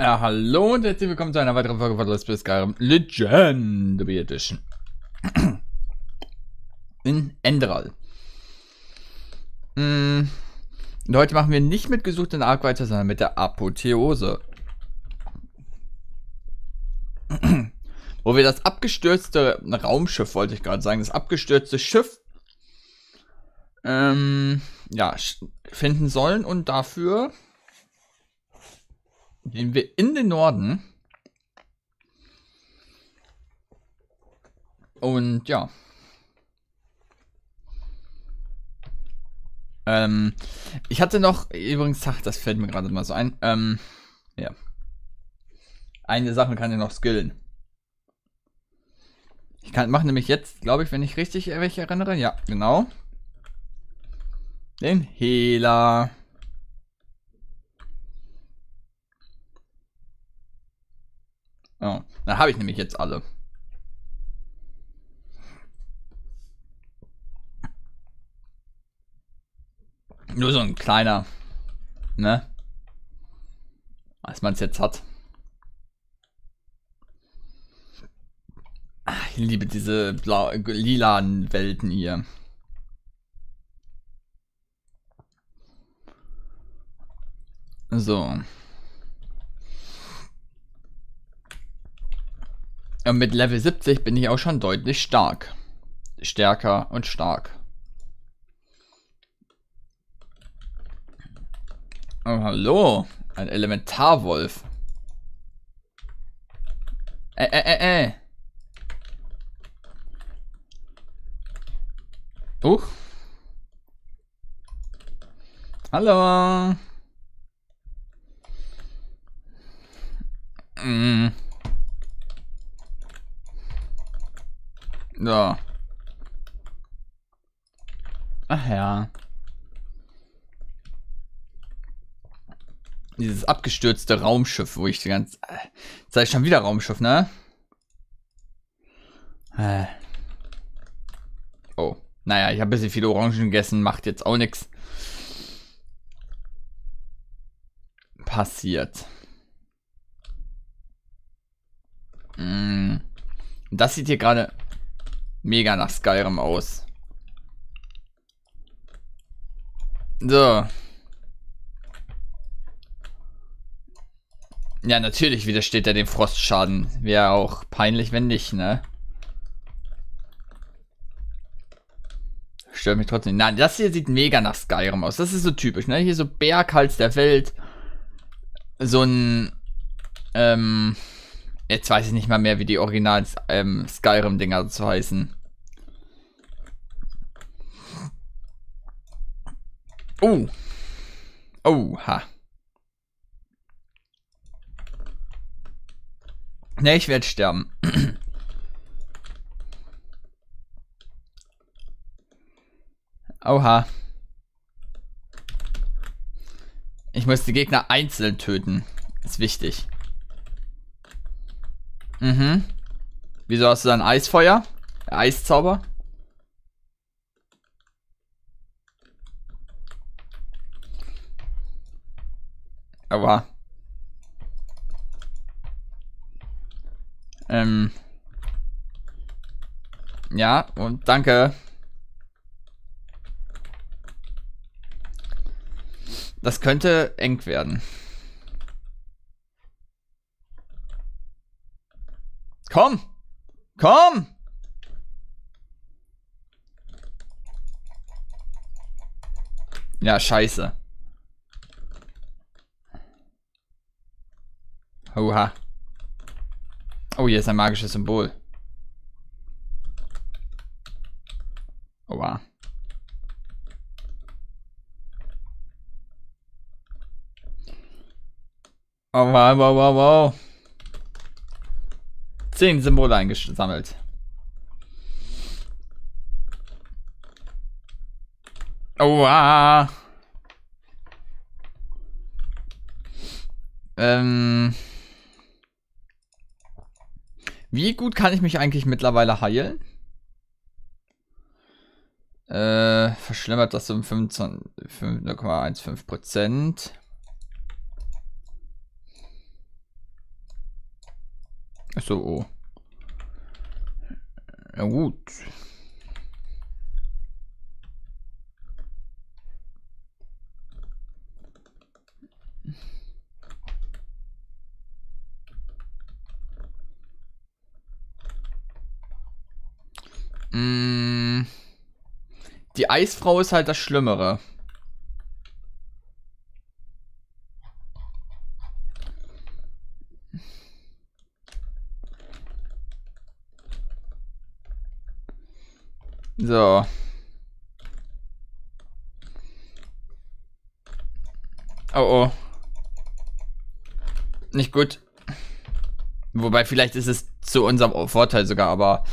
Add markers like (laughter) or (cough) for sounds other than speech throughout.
Ja, hallo und herzlich willkommen zu einer weiteren Folge von Let's Play Skyrim Legendary Edition. In Enderal. Mm, Und heute machen wir nicht mit gesuchten Arc weiter, sondern mit der Apotheose. Wo wir das abgestürzte Raumschiff, wollte ich gerade sagen, das abgestürzte Schiff ähm, ja, finden sollen und dafür gehen wir in den Norden. Und ja. Ähm, ich hatte noch, übrigens, ach, das fällt mir gerade mal so ein. Ähm, ja. Eine Sache kann ich noch skillen. Ich kann mache nämlich jetzt, glaube ich, wenn ich richtig mich erinnere, ja, genau. Den Hehler. Oh, dann habe ich nämlich jetzt alle. Nur so ein kleiner, ne? Als man es jetzt hat. Ah, Ich liebe diese blau lilanen Welten hier. So. Und mit Level 70 bin ich auch schon deutlich stark. Stärker und stark. Oh, hallo. Ein Elementarwolf. Äh, äh, äh, äh. Uh. Hallo. Mm. So. Ach ja. Dieses abgestürzte Raumschiff, wo ich die ganze Zeit schon wieder Raumschiff, ne? Äh. Oh. Naja, ich habe ein bisschen viele Orangen gegessen, macht jetzt auch nichts. Passiert. Mm. Das sieht hier gerade mega nach Skyrim aus. So. Ja, natürlich widersteht er dem Frostschaden. Wäre auch peinlich, wenn nicht, ne? Stört mich trotzdem. Nein, das hier sieht mega nach Skyrim aus. Das ist so typisch, ne? Hier so Berghals der Welt. So ein. Ähm. Jetzt weiß ich nicht mal mehr, wie die originalen ähm, Skyrim-Dinger zu heißen. Oh. Oh, ha. Ne, ich werde sterben. (clears throat) Oha. Ich muss die Gegner einzeln töten. Ist wichtig. Mhm. Wieso hast du dann Eisfeuer? Eiszauber? Aber. Ähm. Ja, und danke. Das könnte eng werden. Komm! Komm! Ja, scheiße. Oha. Oh, hier ist ein magisches Symbol. Oha. Oh, wow, wow, wow, wow. Zehn Symbole eingesammelt. Oha. Ähm. Wie gut kann ich mich eigentlich mittlerweile heilen? Äh, verschlimmert das um 15,15%. Achso, oh. Ja gut. Mm. Die Eisfrau ist halt das Schlimmere. So. Oh oh. Nicht gut. Wobei, vielleicht ist es zu unserem Vorteil sogar, aber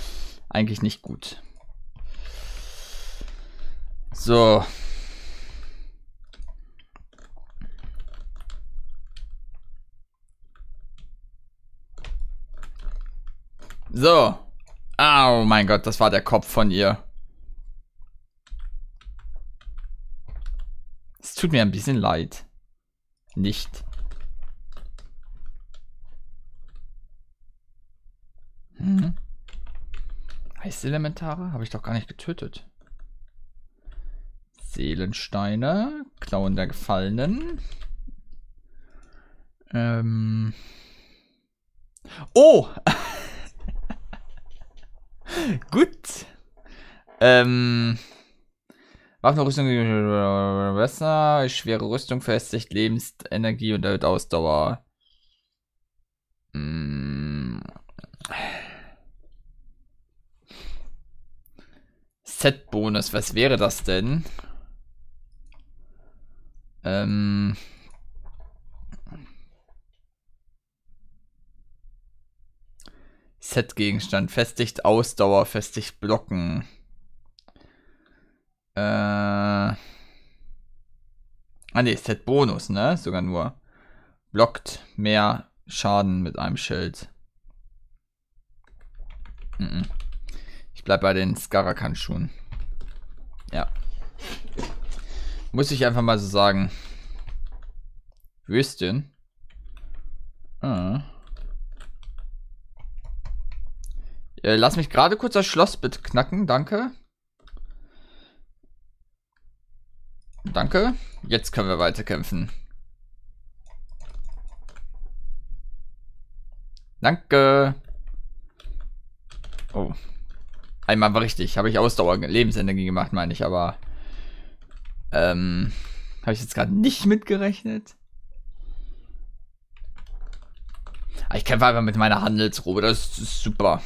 eigentlich nicht gut. So. So. Oh mein Gott, das war der Kopf von ihr. Tut mir ein bisschen leid. Nicht. Mhm. Eiselementare? Habe ich doch gar nicht getötet. Seelensteine. Klauen der Gefallenen. Ähm. Oh! (laughs) Gut. Ähm. Waffenrüstung besser. Schwere Rüstung festigt Lebensenergie und erhöht Ausdauer. Hm. Set-Bonus, was wäre das denn? Ähm. Set-Gegenstand. Festigt Ausdauer, festigt Blocken. Äh. Ah ne, Set-Bonus, ne? Sogar nur. Blockt mehr Schaden mit einem Schild. Mhm. Ich bleib bei den Skarakan-Schuhen. Ja. Muss ich einfach mal so sagen. Würstchen. Ah. Ja, lass mich gerade kurz das Schloss bitte knacken, danke. Danke. Jetzt können wir weiterkämpfen. Danke. Oh. Einmal war richtig. Habe ich Ausdauer, Lebensenergie gemacht, meine ich, aber. Ähm. Habe ich jetzt gerade nicht mitgerechnet? Ah, ich kämpfe einfach mit meiner Handelsrobe. Das ist super.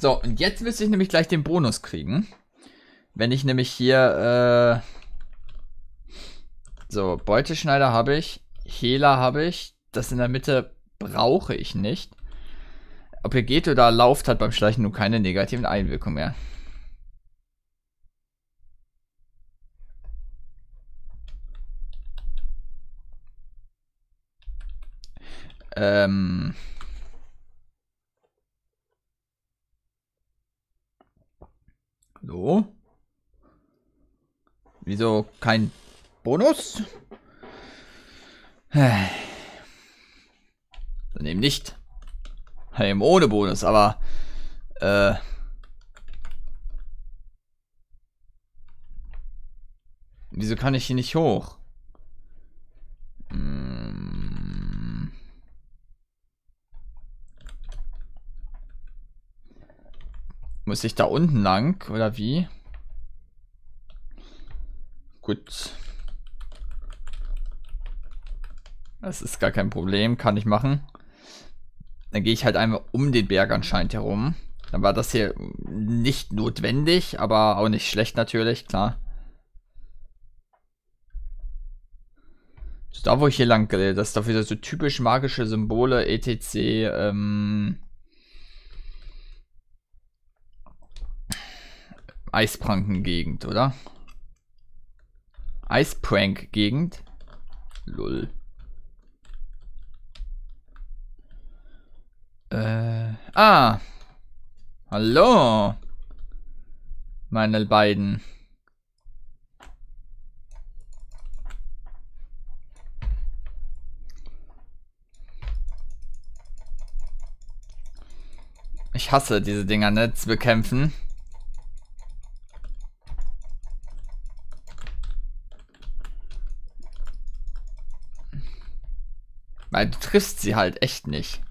So, und jetzt müsste ich nämlich gleich den Bonus kriegen. Wenn ich nämlich hier, äh, so, Beuteschneider habe ich, Hehler habe ich, das in der Mitte brauche ich nicht. Ob ihr geht oder lauft, hat beim Schleichen nun keine negativen Einwirkungen mehr. Ähm... So. Wieso kein Bonus? Dann eben nicht. Eben ohne Bonus, aber äh, Wieso kann ich hier nicht hoch? Hm. Muss ich da unten lang oder wie? Gut. Das ist gar kein Problem, kann ich machen. Dann gehe ich halt einmal um den Berg anscheinend herum. Dann war das hier nicht notwendig, aber auch nicht schlecht natürlich, klar. So, da wo ich hier lang gehe, das ist doch wieder so typisch magische Symbole, etc. Ähm, Eisprankengegend, oder? Eisprank-Gegend? Lull. Äh, ah. Hallo. Meine beiden. Ich hasse diese Dinger, ne? Zu bekämpfen. Du triffst sie halt echt nicht.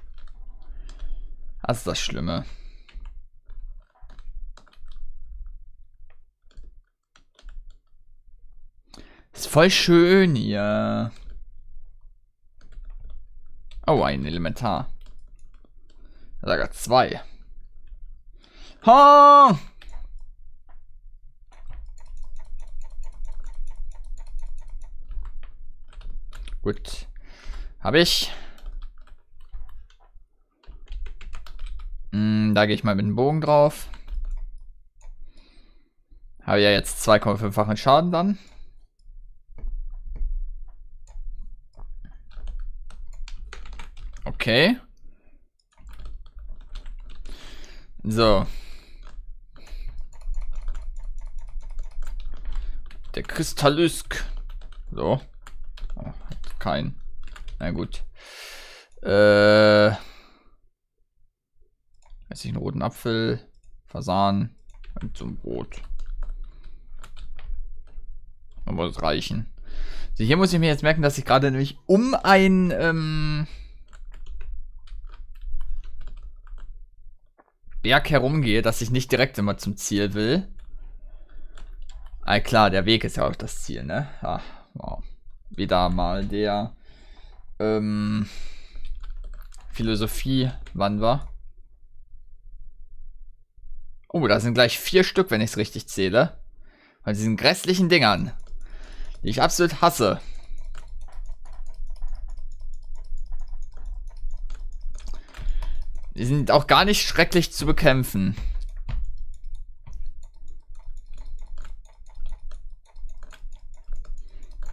Das ist das Schlimme. Ist voll schön hier. Oh, ein Elementar. Sogar zwei. Ha! Gut. Habe ich. Hm, da gehe ich mal mit dem Bogen drauf. Habe ja jetzt 2,5-fachen Schaden dann. Okay. So. Der Kristallisk. So. Oh, hat kein. Na gut. Äh. Esse ich einen roten Apfel, Fasan und zum Brot. Dann muss es reichen. So, hier muss ich mir jetzt merken, dass ich gerade nämlich um ein ähm, Berg herumgehe, dass ich nicht direkt immer zum Ziel will. Ah, klar, der Weg ist ja auch das Ziel, ne? Ach, wow. Wieder mal der ähm, Philosophie, wann war? Oh, da sind gleich vier Stück, wenn ich es richtig zähle. Von diesen grässlichen Dingern, die ich absolut hasse. Die sind auch gar nicht schrecklich zu bekämpfen.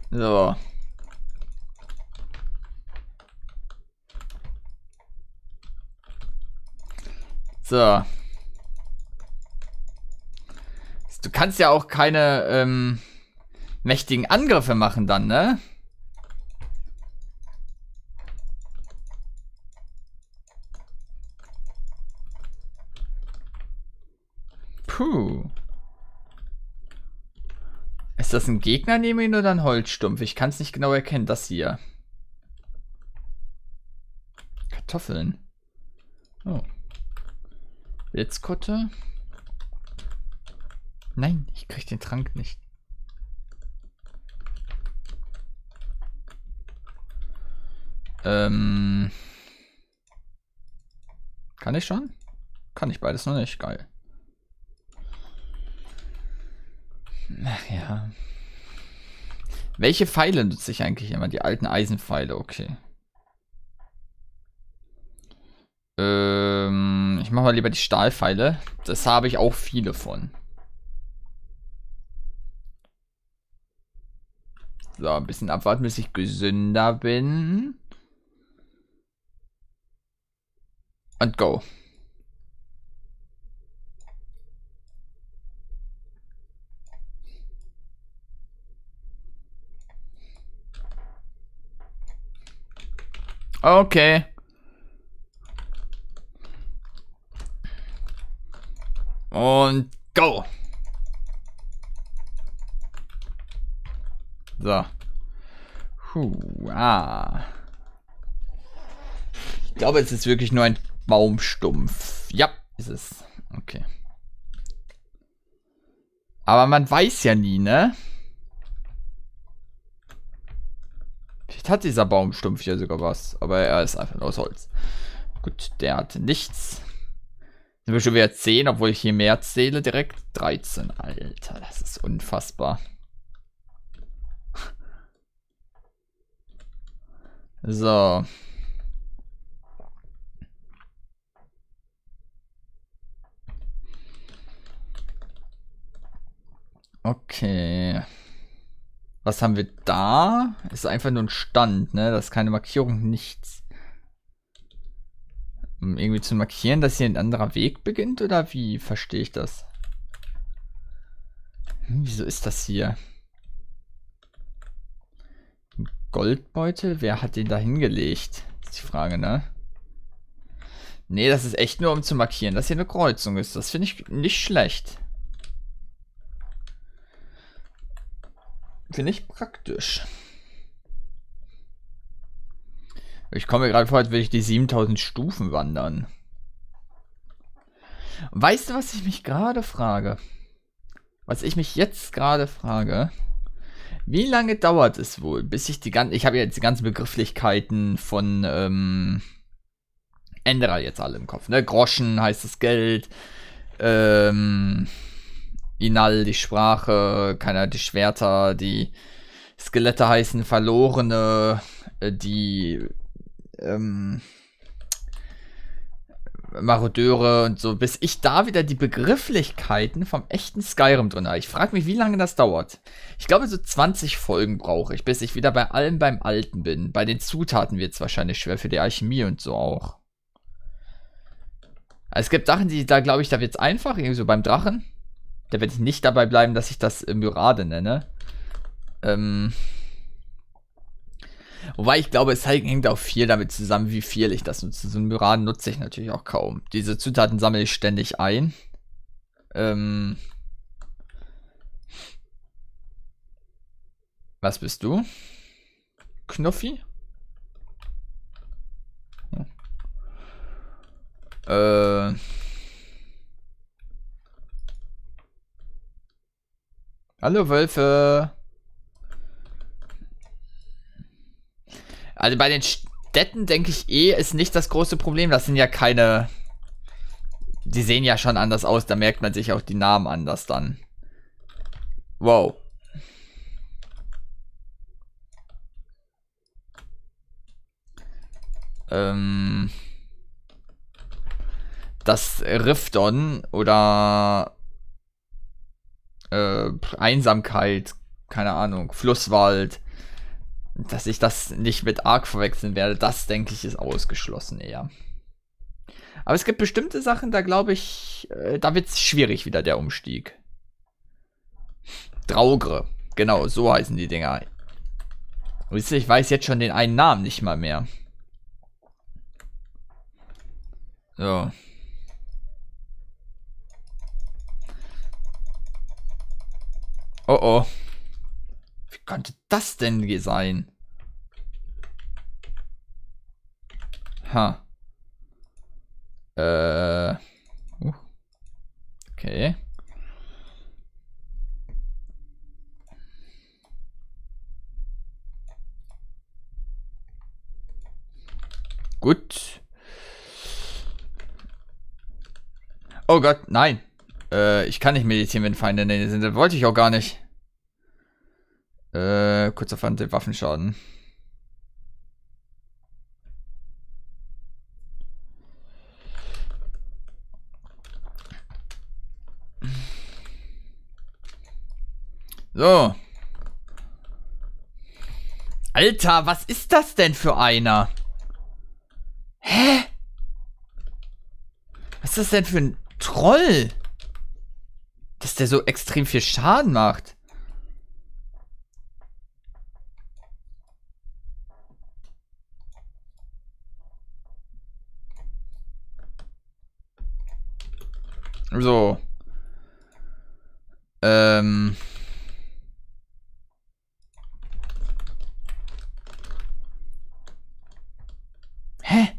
So. So. Du kannst ja auch keine ähm, mächtigen Angriffe machen dann, ne? Puh. Ist das ein Gegner neben ihm oder ein Holzstumpf? Ich kann es nicht genau erkennen. Das hier. Kartoffeln. Oh. Blitzkotte. Nein, ich krieg den Trank nicht. Ähm. Kann ich schon? Kann ich beides noch nicht. Geil. Ach ja. Welche Pfeile nutze ich eigentlich immer? Die alten Eisenpfeile, okay. Mache mal lieber die Stahlpfeile. Das habe ich auch viele von. So, ein bisschen abwarten, bis ich gesünder bin. Und go. Okay. Und go. So. Puh, ah. Ich glaube, es ist wirklich nur ein Baumstumpf. Ja, ist es. Okay. Aber man weiß ja nie, ne? Vielleicht hat dieser Baumstumpf hier sogar was. Aber er ist einfach nur aus Holz. Gut, der hat nichts. Sind wir schon wieder 10, obwohl ich hier mehr zähle direkt. 13, Alter, das ist unfassbar. So. Okay. Was haben wir da? Ist einfach nur ein Stand, ne? Das ist keine Markierung, nichts. Um irgendwie zu markieren, dass hier ein anderer Weg beginnt, oder wie verstehe ich das? Hm, wieso ist das hier? Goldbeutel? Wer hat den da hingelegt? Ist die Frage, ne? Nee, das ist echt nur um zu markieren, dass hier eine Kreuzung ist. Das finde ich nicht schlecht. Finde ich praktisch. Ich komme mir gerade vor, als würde ich die 7000 Stufen wandern. weißt du, was ich mich gerade frage? Was ich mich jetzt gerade frage? Wie lange dauert es wohl, bis ich die ganzen... Ich habe jetzt die ganzen Begrifflichkeiten von ähm, Enderer jetzt alle im Kopf. Ne? Groschen heißt das Geld. Ähm, Inal die Sprache. Keiner die Schwerter. Die Skelette heißen Verlorene. Äh, die... Ähm, Marodeure und so, bis ich da wieder die Begrifflichkeiten vom echten Skyrim drin habe. Ich frage mich, wie lange das dauert. Ich glaube, so 20 Folgen brauche ich, bis ich wieder bei allem beim Alten bin. Bei den Zutaten wird es wahrscheinlich schwer, für die Alchemie und so auch. Also es gibt Sachen, die da glaube ich, da wird es einfach, irgendwie so beim Drachen. Da werde ich nicht dabei bleiben, dass ich das Myrade nenne. Ähm, Wobei ich glaube, es hängt auch viel damit zusammen, wie viel ich das nutze. So ein Myran nutze ich natürlich auch kaum. Diese Zutaten sammle ich ständig ein. Ähm Was bist du? Knuffi? Äh. Hallo Wölfe. Also bei den Städten denke ich eh, ist nicht das große Problem. Das sind ja keine. Die sehen ja schon anders aus, da merkt man sich auch die Namen anders dann. Wow. Ähm. Das Rifton oder äh, Einsamkeit, keine Ahnung, Flusswald dass ich das nicht mit Arc verwechseln werde, das denke ich ist ausgeschlossen eher. Aber es gibt bestimmte Sachen, da glaube ich, äh, da wird es schwierig wieder der Umstieg. Draugre, genau, so heißen die Dinger. Wisst ihr, ich weiß jetzt schon den einen Namen nicht mal mehr. So. Oh oh konnte das denn sein? Ha. Äh. Uh. Okay. Gut. Oh Gott, nein. Äh, ich kann nicht meditieren, wenn Feinde in der Nähe sind. Das wollte ich auch gar nicht. Äh, kurzer Fand den Waffenschaden. So. Alter, was ist das denn für einer? Hä? Was ist das denn für ein Troll? Dass der so extrem viel Schaden macht. So. Ähm. Hä?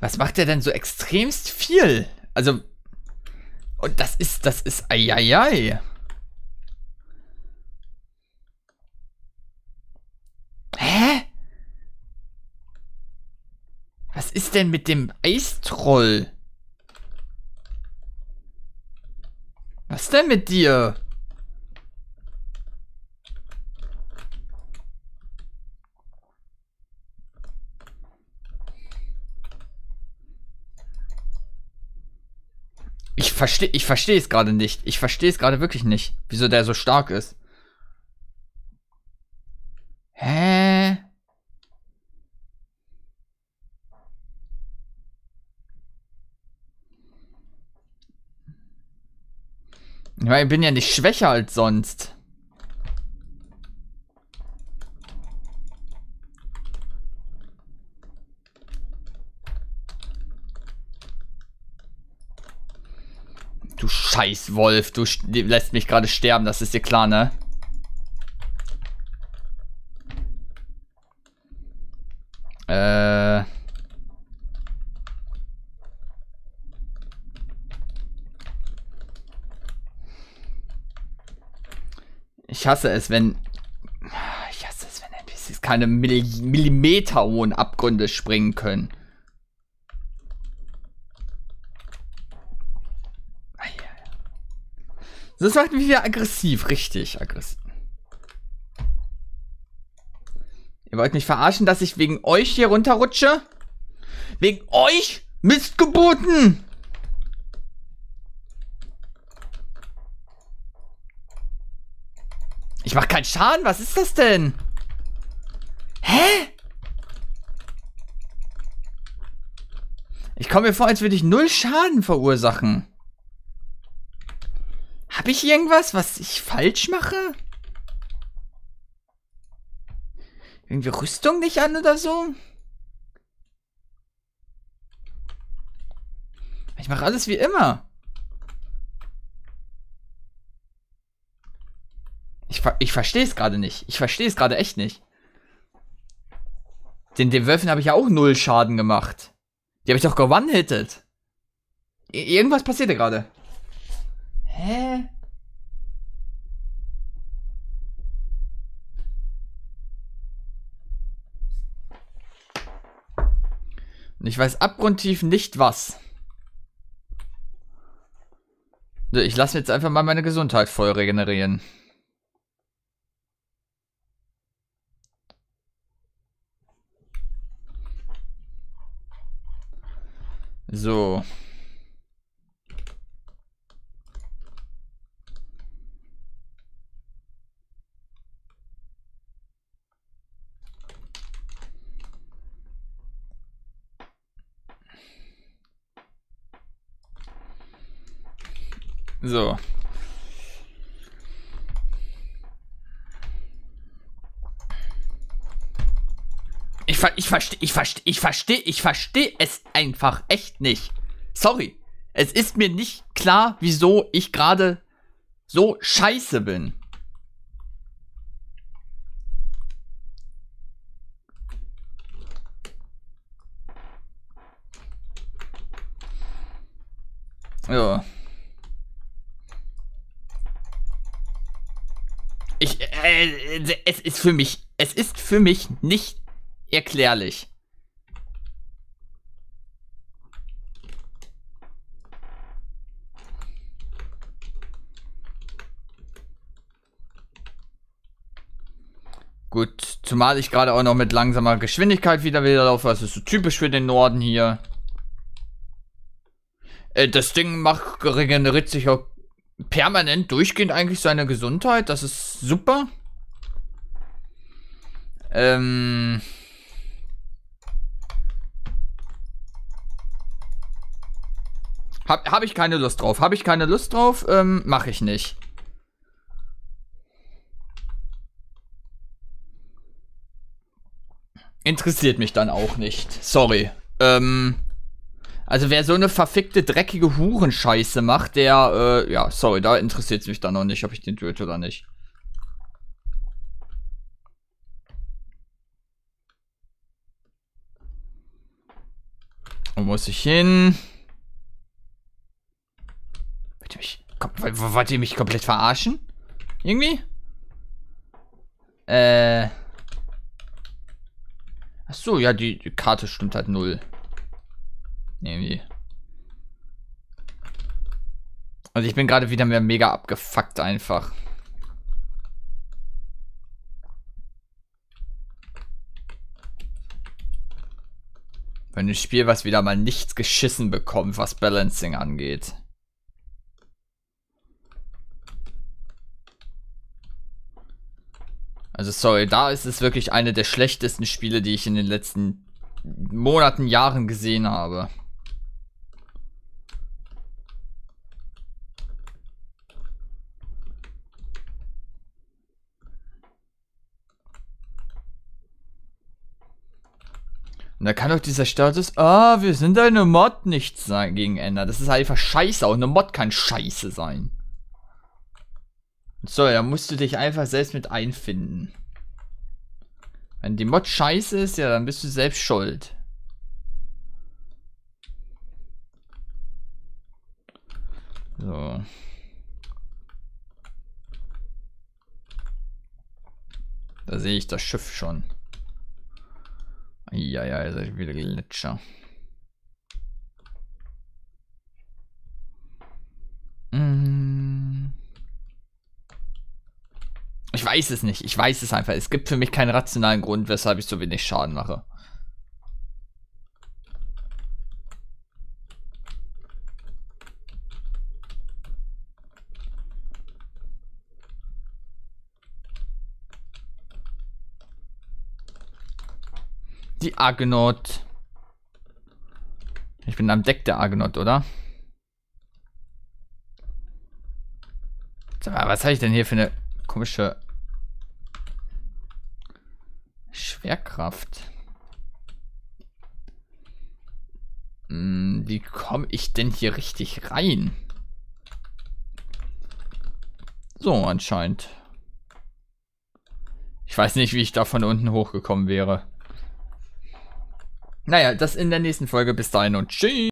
Was macht der denn so extremst viel? Also. Und das ist, das ist, eieiei. ist denn mit dem Eistroll? Was denn mit dir? Ich verstehe ich verstehe es gerade nicht. Ich verstehe es gerade wirklich nicht, wieso der so stark ist. Hä? Ich meine, ich bin ja nicht schwächer als sonst. du scheiß Wolf. Du lässt mich gerade sterben, das ist dir klar, ne? Äh... Ich hasse es, wenn... Ich hasse es, wenn NPCs keine Milli Millimeter hohen Abgründe springen können. Das macht mich wieder aggressiv, richtig aggressiv. Ihr wollt mich verarschen, dass ich wegen euch hier runterrutsche? Wegen euch? Mistgeburten! Ich mach keinen Schaden, was ist das denn? Hä? Ich komme mir vor, als würde ich null Schaden verursachen. Habe ich irgendwas, was ich falsch mache? Irgendwie Rüstung nicht an oder so? Ich mache alles wie immer. Ich, ich verstehe es gerade nicht. Ich verstehe es gerade echt nicht. Den, den Wölfen habe ich ja auch null Schaden gemacht. Die habe ich doch gewonnen-hittet. Irgendwas passiert da gerade. Hä? Ich weiß abgrundtief nicht was. Ich lasse jetzt einfach mal meine Gesundheit voll regenerieren. So. So. Ich, ver ich verstehe, ich verstehe, ich verstehe, ich verstehe es einfach echt nicht. Sorry. Es ist mir nicht klar, wieso ich gerade so scheiße bin. Ja. Ich, äh, es ist für mich, es ist für mich nicht erklärlich. Gut, zumal ich gerade auch noch mit langsamer Geschwindigkeit wieder wieder laufe. Das ist so typisch für den Norden hier. Äh, das Ding macht, regeneriert sich auch permanent durchgehend eigentlich seine Gesundheit. Das ist super. Ähm. Habe hab ich keine Lust drauf. Habe ich keine Lust drauf, ähm, mache ich nicht. Interessiert mich dann auch nicht. Sorry. Ähm, also wer so eine verfickte, dreckige Hurenscheiße macht, der, äh, ja, sorry, da interessiert es mich dann noch nicht, ob ich den töte oder nicht. Wo muss ich hin? Wollt ihr mich, wollt ihr mich komplett verarschen? Irgendwie? Äh. Ach so, ja, die, die Karte stimmt halt null. Irgendwie. Also ich bin gerade wieder mehr mega abgefuckt einfach. Wenn ein Spiel, was wieder mal nichts geschissen bekommt, was Balancing angeht. Also sorry, da ist es wirklich eine der schlechtesten Spiele, die ich in den letzten Monaten, Jahren gesehen habe. Und da kann doch dieser Status, ah, wir sind eine Mod nichts dagegen ändern. Das ist einfach scheiße. Auch eine Mod kann scheiße sein. So, da musst du dich einfach selbst mit einfinden. Wenn die Mod scheiße ist, ja, dann bist du selbst schuld. So. Da sehe ich das Schiff schon. Ja, ja, ihr seid wieder Gletscher. Ich weiß es nicht. Ich weiß es einfach. Es gibt für mich keinen rationalen Grund, weshalb ich so wenig Schaden mache. Die Argonaut. Ich bin am Deck der Argonaut, oder? Was habe ich denn hier für eine komische Schwerkraft? Hm, wie komme ich denn hier richtig rein? So, anscheinend. Ich weiß nicht, wie ich da von unten hochgekommen wäre. Naja, das in der nächsten Folge. Bis dahin und tschüss.